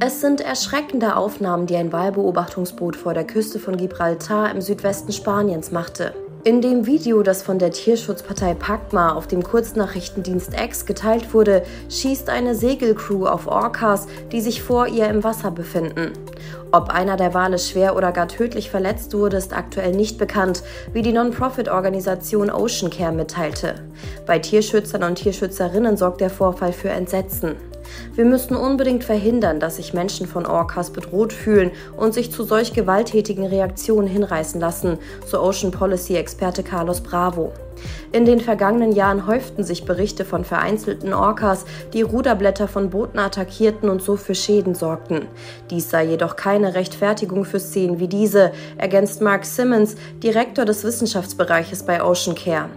Es sind erschreckende Aufnahmen, die ein Wahlbeobachtungsboot vor der Küste von Gibraltar im Südwesten Spaniens machte. In dem Video, das von der Tierschutzpartei Pacma auf dem Kurznachrichtendienst X geteilt wurde, schießt eine Segelcrew auf Orcas, die sich vor ihr im Wasser befinden. Ob einer der Wale schwer oder gar tödlich verletzt wurde, ist aktuell nicht bekannt, wie die Non-Profit-Organisation Ocean Care mitteilte. Bei Tierschützern und Tierschützerinnen sorgt der Vorfall für Entsetzen. Wir müssten unbedingt verhindern, dass sich Menschen von Orcas bedroht fühlen und sich zu solch gewalttätigen Reaktionen hinreißen lassen, so Ocean Policy-Experte Carlos Bravo. In den vergangenen Jahren häuften sich Berichte von vereinzelten Orcas, die Ruderblätter von Booten attackierten und so für Schäden sorgten. Dies sei jedoch keine Rechtfertigung für Szenen wie diese, ergänzt Mark Simmons, Direktor des Wissenschaftsbereiches bei Ocean Care.